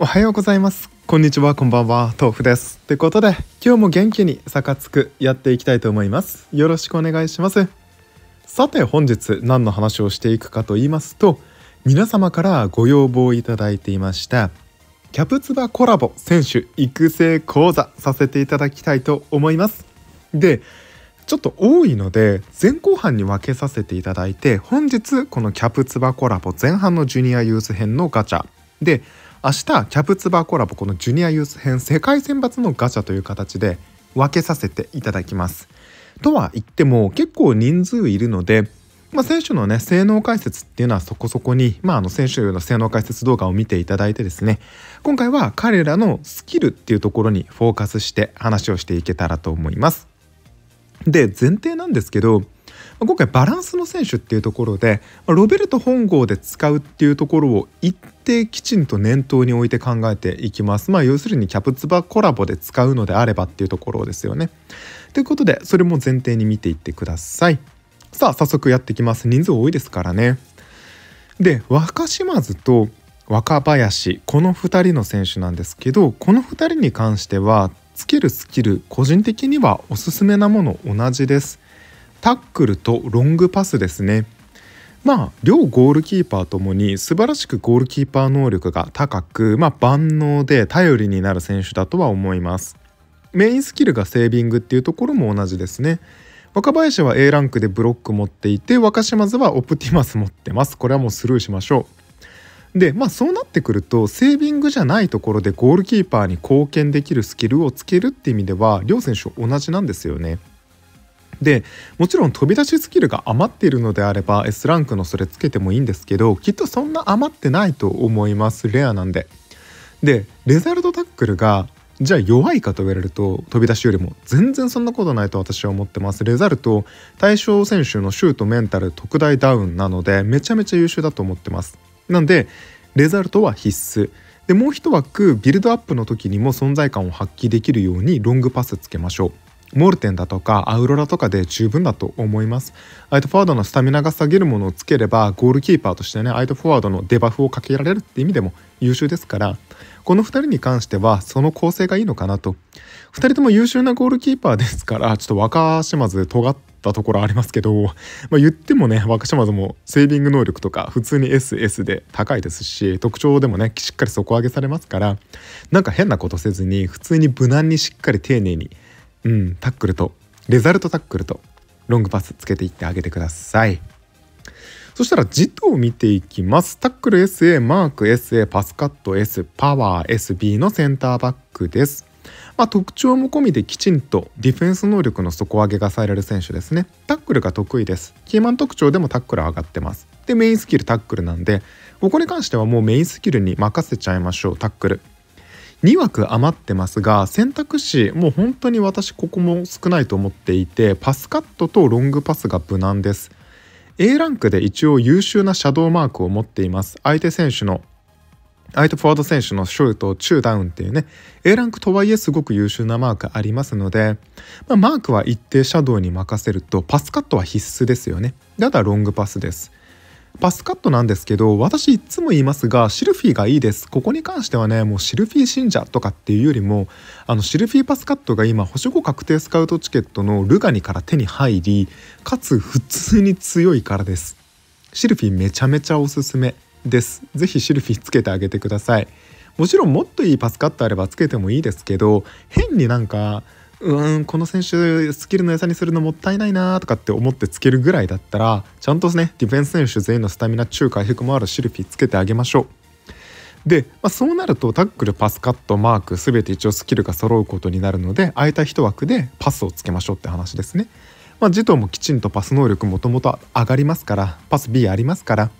おはようございます。こんにちは。こんばんは。豆腐です。ということで今日も元気にサカツクやっていきたいと思います。よろしくお願いします。さて本日何の話をしていくかと言いますと皆様からご要望いただいていましたキャプツバコラボ選手育成講座させていただきたいと思います。でちょっと多いので前後半に分けさせていただいて本日このキャプツバコラボ前半のジュニアユース編のガチャ。で明日キャプツバーコラボこのジュニアユース編世界選抜のガチャという形で分けさせていただきます。とは言っても結構人数いるので、まあ、選手のね性能解説っていうのはそこそこに、まあ、あの選手の性能解説動画を見ていただいてですね今回は彼らのスキルっていうところにフォーカスして話をしていけたらと思います。で前提なんですけど今回バランスの選手っていうところでロベルト本郷で使うっていうところを一定きちんと念頭に置いて考えていきます。まあ要するにキャプツバコラボで使うのであればっていうところですよね。ということでそれも前提に見ていってください。さあ早速やっていきます。人数多いですからね。で若島津と若林この2人の選手なんですけどこの2人に関してはつけるスキル個人的にはおすすめなもの同じです。タックルとロングパスですね。まあ両ゴールキーパーともに素晴らしくゴールキーパー能力が高く、まあ、万能で頼りになる選手だとは思います。メインスキルがセービングっていうところも同じですね。若林は A ランクでブロック持っていて若島津はオプティマス持ってます。これはもうスルーしましょう。でまあそうなってくるとセービングじゃないところでゴールキーパーに貢献できるスキルをつけるって意味では両選手同じなんですよね。でもちろん飛び出しスキルが余っているのであれば S ランクのそれつけてもいいんですけどきっとそんな余ってないと思いますレアなんで。でレザルトタックルがじゃあ弱いかと言われると飛び出しよりも全然そんなことないと私は思ってます。レザルト対象選手のシュートメンタル特大ダウンなのでめちゃめちゃ優秀だと思ってます。なんでレザルトは必須。でもう一枠ビルドアップの時にも存在感を発揮できるようにロングパスつけましょう。モルテンだとかアウロラとかで十分だと思います。相手フォワードのスタミナが下げるものをつければゴールキーパーとしてね相手フォワードのデバフをかけられるって意味でも優秀ですからこの2人に関してはその構成がいいのかなと。2人とも優秀なゴールキーパーですからちょっと若島津尖ったところありますけど、まあ、言ってもね若島津もセービング能力とか普通に SS で高いですし特徴でもねしっかり底上げされますからなんか変なことせずに普通に無難にしっかり丁寧にうん、タックルとレザルトタックルとロングパスつけていってあげてください。そしたら字と見ていきます。タックル SA マーク SA パスカット S パワー SB のセンターバックです。まあ、特徴も込みできちんとディフェンス能力の底上げがされる選手ですね。タックルが得意です。キーマン特徴でもタックル上がってます。でメインスキルタックルなんでここに関してはもうメインスキルに任せちゃいましょうタックル。2枠余ってますが選択肢もう本当に私ここも少ないと思っていてパスカットとロングパスが無難です。A ランクで一応優秀なシャドウマークを持っています。相手選手の相手フォワード選手のシュート中ダウンっていうね A ランクとはいえすごく優秀なマークありますので、まあ、マークは一定シャドウに任せるとパスカットは必須ですよね。であとはロングパスです。パスカットなんですけど私いつも言いますがシルフィーがいいです。ここに関してはねもうシルフィー信者とかっていうよりもあのシルフィーパスカットが今星5確定スカウトチケットのルガニから手に入りかつ普通に強いからです。シルフィーめちゃめちゃおすすめです。ぜひシルフィーつけてあげてください。もちろんもっといいパスカットあればつけてもいいですけど変になんかうんこの選手スキルの餌にするのもったいないなとかって思ってつけるぐらいだったらちゃんとねディフェンス選手全員のスタミナ中回復もあるシルフィつけてあげましょう。で、まあ、そうなるとタックルパスカットマーク全て一応スキルが揃うことになるので空いた一枠でパスをつけましょうって話ですね。まあ、ジトもきちんとパス能力もともと上がりますからパス B ありますから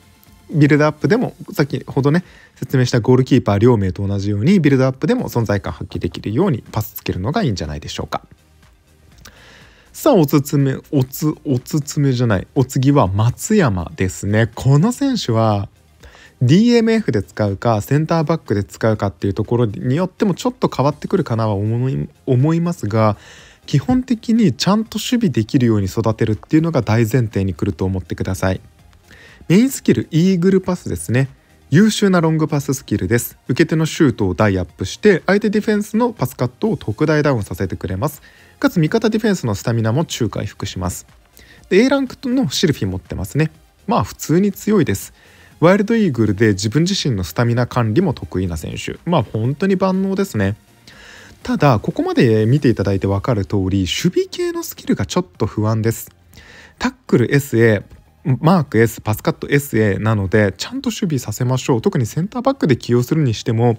ビルドアップでも先ほどね説明したゴールキーパー両名と同じようにビルドアップでも存在感発揮できるようにパスつけるのがいいんじゃないでしょうかさあおつつめおつおつつめじゃないお次は松山ですねこの選手は DMF で使うかセンターバックで使うかっていうところによってもちょっと変わってくるかなは思い思いますが基本的にちゃんと守備できるように育てるっていうのが大前提にくると思ってください。メインスキルイーグルパスですね。優秀なロングパススキルです。受け手のシュートをダイアップして相手ディフェンスのパスカットを特大ダウンさせてくれます。かつ味方ディフェンスのスタミナも中回復します。で A ランクのシルフィ持ってますね。まあ普通に強いです。ワイルドイーグルで自分自身のスタミナ管理も得意な選手。まあ本当に万能ですね。ただここまで見ていただいて分かる通り守備系のスキルがちょっと不安です。タックル SA マーク S パスカット SA なのでちゃんと守備させましょう。特にセンターバックで起用するにしても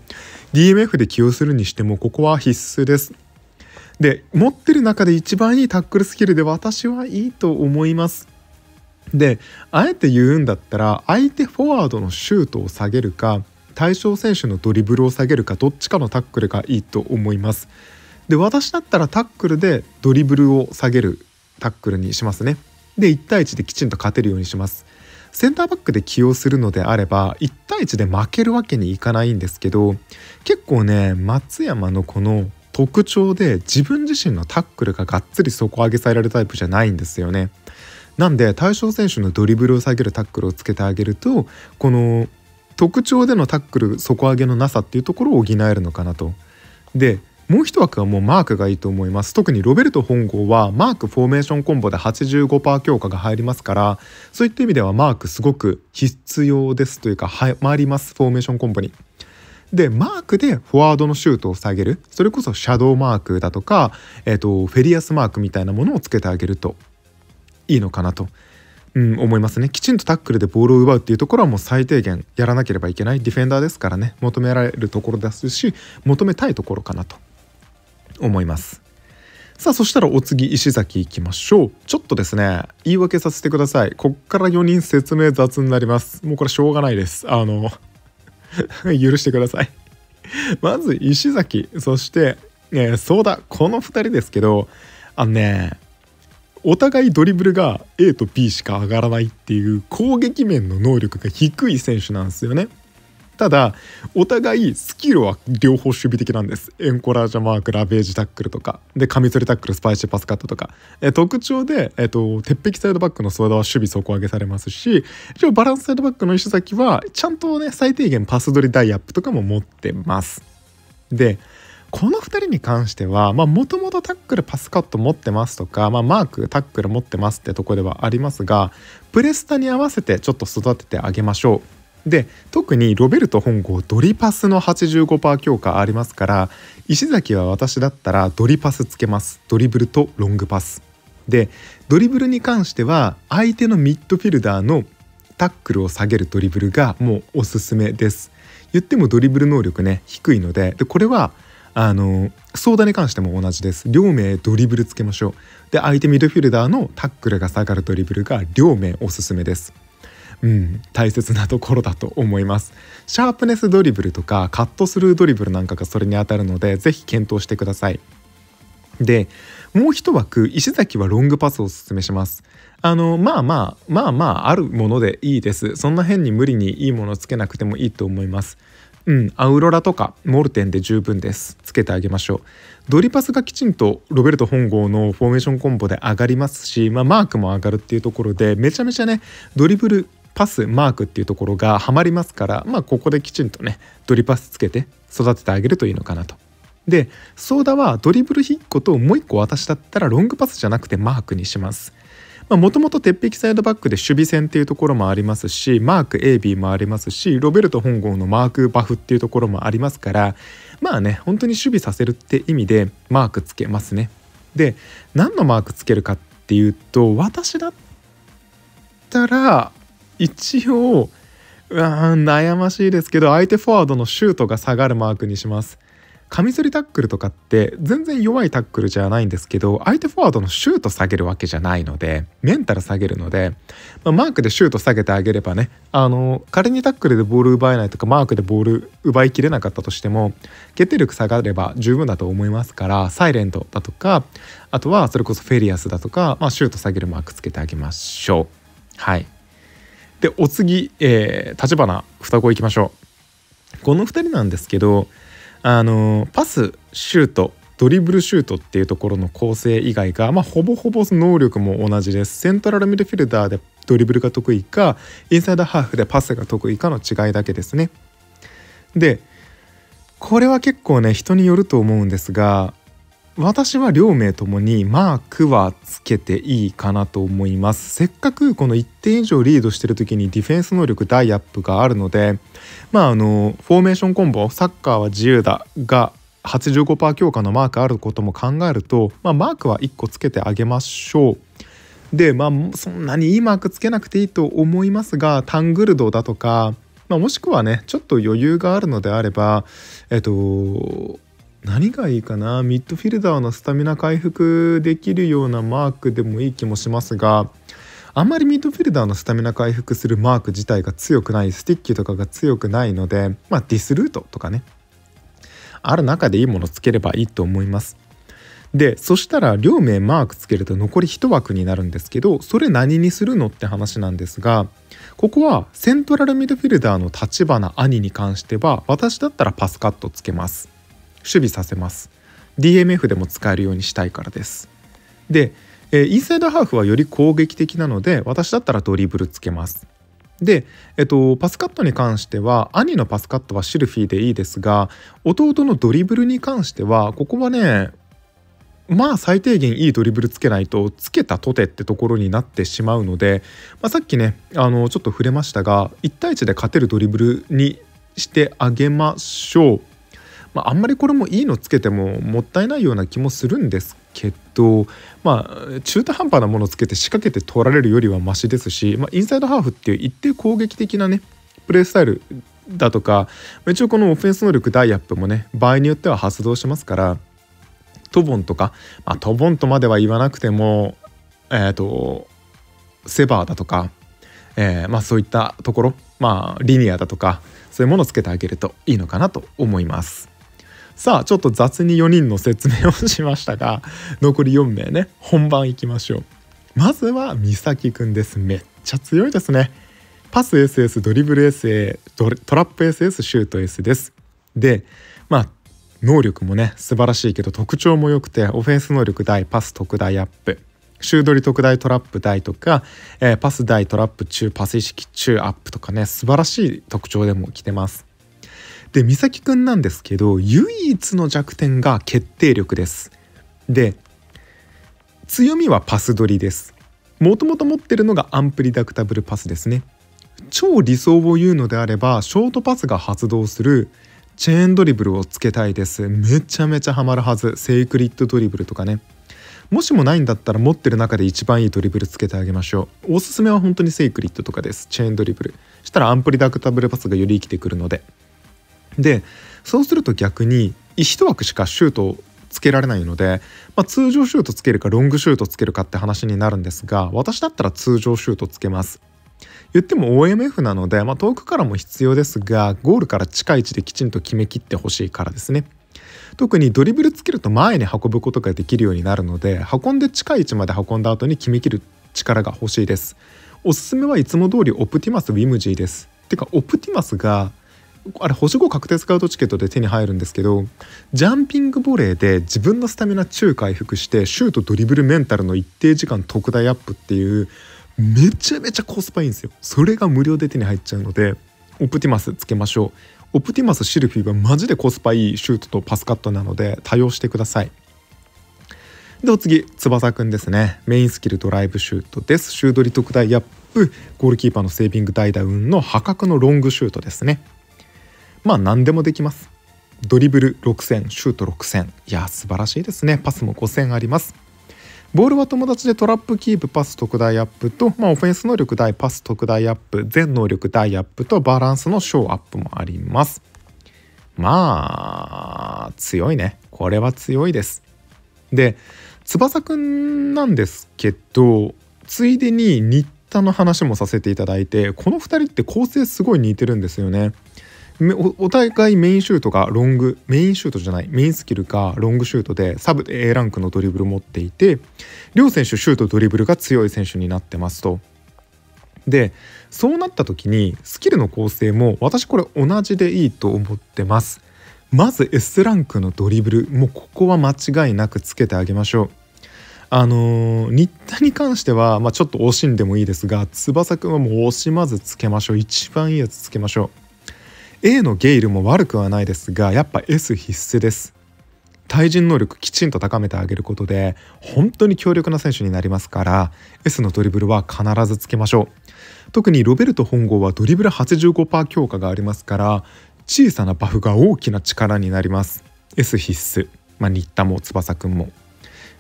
DMF で起用するにしてもここは必須です。で持ってる中で一番いいタックルスキルで私はいいと思います。であえて言うんだったら相手フォワードのシュートを下げるか対象選手のドリブルを下げるかどっちかのタックルがいいと思います。で私だったらタックルでドリブルを下げるタックルにしますね。で1対1できちんと勝てるようにしますセンターバックで起用するのであれば1対1で負けるわけにいかないんですけど結構ね松山のこの特徴で自分自身のタックルががっつり底上げされるタイプじゃないんですよね。なんで対象選手のドリブルを下げるタックルをつけてあげるとこの特徴でのタックル底上げのなさっていうところを補えるのかなと。でもう一枠はもうマークがいいと思います。特にロベルト本郷はマークフォーメーションコンボで85%強化が入りますからそういった意味ではマークすごく必要ですというか入りますフォーメーションコンボに。でマークでフォワードのシュートを下げる。それこそシャドウマークだとか、えーと、フェリアスマークみたいなものをつけてあげるといいのかなと、うん、思いますね。きちんとタックルでボールを奪うっていうところはもう最低限やらなければいけない。ディフェンダーですからね。求められるところですし求めたいところかなと。思います。さあそしたらお次石崎行きましょう。ちょっとですね言い訳させてください。こっから4人説明雑になります。もうこれしょうがないです。あの 許してください。まず石崎そして、えー、ソーダこの2人ですけどあのねお互いドリブルが A と B しか上がらないっていう攻撃面の能力が低い選手なんですよね。ただお互いスキルは両方守備的なんです。エンコラージャマークラベージタックルとか。でカミソリタックルスパイシーパスカットとか。え特徴で、えっと、鉄壁サイドバックのソーダは守備底上げされますし一応バランスサイドバックの石崎はちゃんとね最低限パス取りダイアップとかも持ってます。でこの2人に関してはもともとタックルパスカット持ってますとか、まあ、マークタックル持ってますってとこではありますがプレスタに合わせてちょっと育ててあげましょう。で特にロベルト本郷ドリパスの85%強化ありますから石崎は私だったらドリパスつけます。ドリブルとロングパス。でドリブルに関しては相手のミッドフィルダーのタックルを下げるドリブルがもうおすすめです。言ってもドリブル能力ね低いので。でこれはあのソーダに関しても同じです。両名ドリブルつけましょう。で相手ミッドフィルダーのタックルが下がるドリブルが両名おすすめです。うん、大切なところだと思います。シャープネスドリブルとかカットスルードリブルなんかがそれにあたるので是非検討してください。でもう一枠石崎はロングパスをおすすめします。あのまあまあまあまああるものでいいです。そんな変に無理にいいものつけなくてもいいと思います。うん、アウロラとかモルテンで十分です。つけてあげましょう。ドリパスがきちんとロベルト本郷のフォーメーションコンボで上がりますし、まあ、マークも上がるっていうところでめちゃめちゃねドリブルパスマークっていうところがはまりますからまあここできちんとねドリパスつけて育ててあげるといいのかなと。でソーダはドリブル1個ともう1個私だったらロングパスじゃなくてマークにします。もともと鉄壁サイドバックで守備戦っていうところもありますしマーク AB もありますしロベルト本郷のマークバフっていうところもありますからまあね本当に守備させるって意味でマークつけますね。で何のマークつけるかっていうと私だったら一応悩ましいですけど相手フォワードのシュートが下がるマークにします。カミソリタックルとかって全然弱いタックルじゃないんですけど相手フォワードのシュート下げるわけじゃないのでメンタル下げるので、まあ、マークでシュート下げてあげればねあの仮にタックルでボール奪えないとかマークでボール奪いきれなかったとしても決定力下がれば十分だと思いますからサイレントだとかあとはそれこそフェリアスだとか、まあ、シュート下げるマークつけてあげましょう。はい。でお次、えー、立花双子いきましょうこの2人なんですけどあのパスシュートドリブルシュートっていうところの構成以外が、まあ、ほぼほぼ能力も同じですセントラルミッドフィルダーでドリブルが得意かインサイドハーフでパスが得意かの違いだけですね。でこれは結構ね人によると思うんですが私は両名ともにマークはつけていいかなと思います。せっかくこの1点以上リードしてる時にディフェンス能力大アップがあるのでまああのフォーメーションコンボサッカーは自由だが85%強化のマークあることも考えると、まあ、マークは1個つけてあげましょう。でまあそんなにいいマークつけなくていいと思いますがタングルドだとか、まあ、もしくはねちょっと余裕があるのであればえっと何がいいかな？ミッドフィルダーのスタミナ回復できるようなマークでもいい気もしますがあんまりミッドフィルダーのスタミナ回復するマーク自体が強くないスティッキーとかが強くないのでまあディスルートとかね。ある中でいいものつければいいと思います。でそしたら両名マークつけると残り1枠になるんですけどそれ何にするのって話なんですがここはセントラルミッドフィルダーの立花兄に関しては私だったらパスカットつけます。守備させます。DMF でも使えるようにしたいからです。で、えー、インサイドハーフはより攻撃的なので私だったらドリブルつけます。で、えっと、パスカットに関しては兄のパスカットはシルフィーでいいですが弟のドリブルに関してはここはねまあ最低限いいドリブルつけないとつけたとてってところになってしまうので、まあ、さっきねあのちょっと触れましたが1対1で勝てるドリブルにしてあげましょう。まあ、あんまりこれもいいのつけてももったいないような気もするんですけど、まあ、中途半端なものつけて仕掛けて取られるよりはマシですし、まあ、インサイドハーフっていう一定攻撃的なねプレースタイルだとか一応このオフェンス能力ダイアップもね場合によっては発動しますからトボンとか、まあ、トボンとまでは言わなくてもえっ、ー、とセバーだとか、えー、まあそういったところまあリニアだとかそういうものをつけてあげるといいのかなと思います。さあちょっと雑に4人の説明をしましたが 残り4名ね。本番いきましょう。まずは美咲くんです。めっちゃ強いですね。パス SS ドリブル SA トラップ SS シュート S です。でまあ能力もね素晴らしいけど特徴も良くてオフェンス能力大パス特大アップ。シュードリ特大トラップ大とか、えー、パス大トラップ中パス意識中アップとかね素晴らしい特徴でも来てます。で美咲くんなんですけど唯一の弱点が決定力です。で強みはパス取りです。もともと持ってるのがアンプリダクタブルパスですね。超理想を言うのであればショートパスが発動するチェーンドリブルをつけたいです。めちゃめちゃハマるはず。セイクリッドドリブルとかね。もしもないんだったら持ってる中で一番いいドリブルつけてあげましょう。おすすめは本当にセイクリッドとかです。チェーンドリブル。したらアンプリダクタブルパスがより生きてくるので。でそうすると逆に1枠しかシュートをつけられないので、まあ、通常シュートつけるかロングシュートつけるかって話になるんですが私だったら通常シュートつけます。言っても OMF なので、まあ、遠くからも必要ですがゴールから近い位置できちんと決めきってほしいからですね。特にドリブルつけると前に運ぶことができるようになるので運んで近い位置まで運んだ後に決めきる力が欲しいです。おすすめはいつも通りオプティマス・ウィムジーです。てかオプティマスがあれ星5確定スカウトチケットで手に入るんですけどジャンピングボレーで自分のスタミナ中回復してシュートドリブルメンタルの一定時間特大アップっていうめちゃめちゃコスパいいんですよ。それが無料で手に入っちゃうのでオプティマスつけましょう。オプティマスシルフィーはマジでコスパいいシュートとパスカットなので多用してください。でお次翼くんですね。メインスキルドライブシュートです。シュートリ特大アップ。ゴールキーパーのセービング大ダウンの破格のロングシュートですね。まあ何でもできます。ドリブル6000シュート6000いや素晴らしいですね。パスも5000あります。ボールは友達でトラップキープパス特大アップと、まあ、オフェンス能力大パス特大アップ全能力大アップとバランスの小アップもあります。まあ強いね。これは強いです。で翼くんなんですけどついでに新田の話もさせていただいてこの2人って構成すごい似てるんですよね。お互いメインシュートがロングメインシュートじゃないメインスキルがロングシュートでサブ A ランクのドリブル持っていて両選手シュートドリブルが強い選手になってますと。でそうなった時にスキルの構成も私これ同じでいいと思ってます。まず S ランクのドリブルもうここは間違いなくつけてあげましょう。あのー、新田に関しては、まあ、ちょっと惜しんでもいいですが翼くんはもう惜しまずつけましょう一番いいやつつけましょう A のゲイルも悪くはないですがやっぱ S 必須です。対人能力きちんと高めてあげることで本当に強力な選手になりますから S のドリブルは必ずつけましょう。特にロベルト本郷はドリブル85%強化がありますから小さなバフが大きな力になります。S 必須。まあ新田も翼くんも。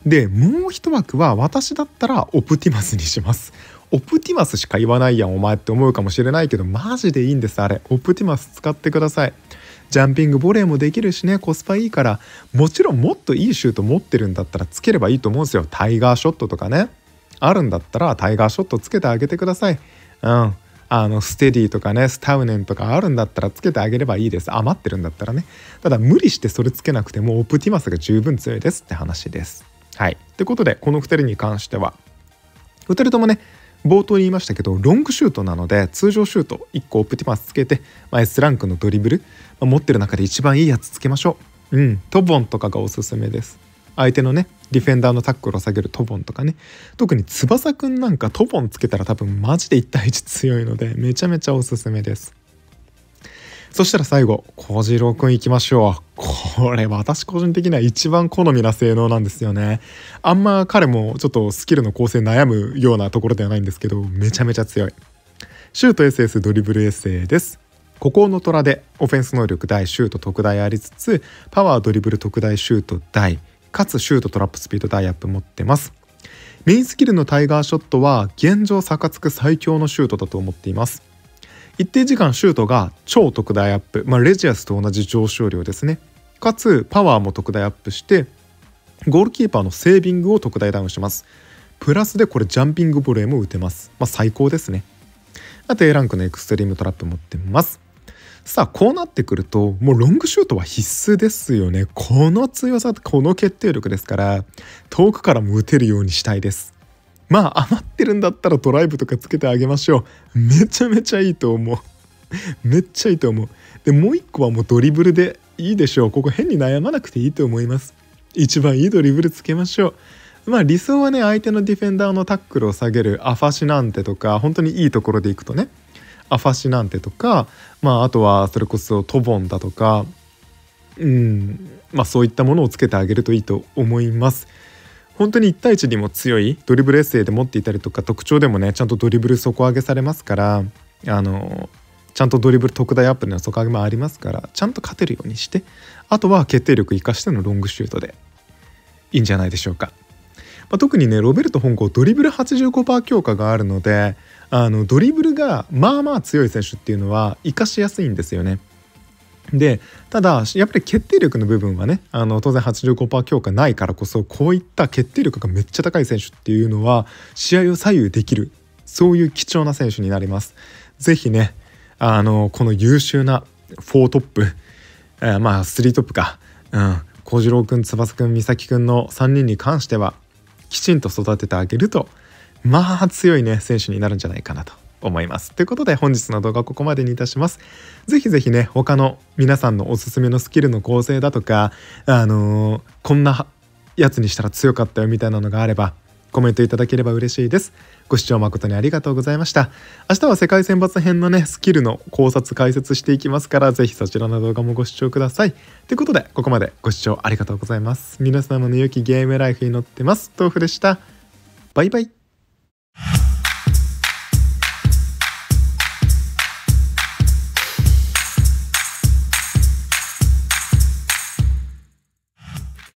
でもう一枠は私だったらオプティマスにします。オプティマスしか言わないやんお前って思うかもしれないけどマジでいいんですあれ。オプティマス使ってください。ジャンピングボレーもできるしねコスパいいからもちろんもっといいシュート持ってるんだったらつければいいと思うんですよ。タイガーショットとかね。あるんだったらタイガーショットつけてあげてください。うん。あのステディとかねスタウネンとかあるんだったらつけてあげればいいです。余ってるんだったらね。ただ無理してそれつけなくてもオプティマスが十分強いですって話です。はい。ってことでこの2人に関しては。2人ともね冒頭に言いましたけどロングシュートなので通常シュート1個オプティマスつけて、まあ、S ランクのドリブル、まあ、持ってる中で一番いいやつつけましょう。うんトボンとかがおすすめです。相手のねディフェンダーのタックルを下げるトボンとかね。特に翼くんなんかトボンつけたら多分マジで1対1強いのでめちゃめちゃおすすめです。そしたら最後小次郎くんいきましょう。これ私個人的には一番好みな性能なんですよね。あんま彼もちょっとスキルの構成悩むようなところではないんですけどめちゃめちゃ強い。シュート SS ドリブルエッセイです。孤高の虎でオフェンス能力大シュート特大ありつつパワードリブル特大シュート大かつシュートトラップスピード大アップ持ってます。メインスキルのタイガーショットは現状サカつく最強のシュートだと思っています。一定時間シュートが超特大アップ、まあ、レジアスと同じ上昇量ですね。かつパワーも特大アップしてゴールキーパーのセービングを特大ダウンします。プラスでこれジャンピングボレーも打てます、まあ、最高ですね。あと A ランクのエクストリームトラップ持ってます。さあこうなってくるともうロングシュートは必須ですよね。この強さこの決定力ですから遠くからも打てるようにしたいです。まあ余ってるんだったらドライブとかつけてあげましょう。めちゃめちゃいいと思う。めっちゃいいと思う。でもう一個はもうドリブルでいいでしょう。ここ変に悩まなくていいと思います。一番いいドリブルつけましょう。まあ理想はね相手のディフェンダーのタックルを下げる。アファシなんてとか本当にいいところでいくとね。アファシなんてとかまああとはそれこそトボンだとか。うん。まあそういったものをつけてあげるといいと思います。本当に1対1にも強いドリブルエッセイで持っていたりとか特徴でもねちゃんとドリブル底上げされますからあのちゃんとドリブル特大アップの底上げもありますからちゃんと勝てるようにしてあとは決定力生かしてのロングシュートでいいんじゃないでしょうか。まあ、特にねロベルト本郷ドリブル85%強化があるのであのドリブルがまあまあ強い選手っていうのは生かしやすいんですよね。でただやっぱり決定力の部分はねあの当然85%強化ないからこそこういった決定力がめっちゃ高い選手っていうのは試合を左右できるそういう貴重な選手になります。ぜひねあのこの優秀な4トップ、えー、まあ3トップか、うん、小次郎くん翼くん美咲くんの3人に関してはきちんと育ててあげるとまあ強いね選手になるんじゃないかなと思います。ということで本日の動画はここまでにいたします。ぜひぜひね他の皆さんのおすすめのスキルの構成だとかあのー、こんなやつにしたら強かったよみたいなのがあればコメントいただければ嬉しいです。ご視聴誠にありがとうございました。明日は世界選抜編のね、スキルの考察解説していきますから、ぜひそちらの動画もご視聴ください。ということで、ここまでご視聴ありがとうございます。皆様の良きゲームライフに乗ってます。豆腐でした。バイバイ。